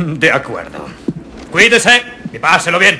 De acuerdo. Cuídese y páselo bien.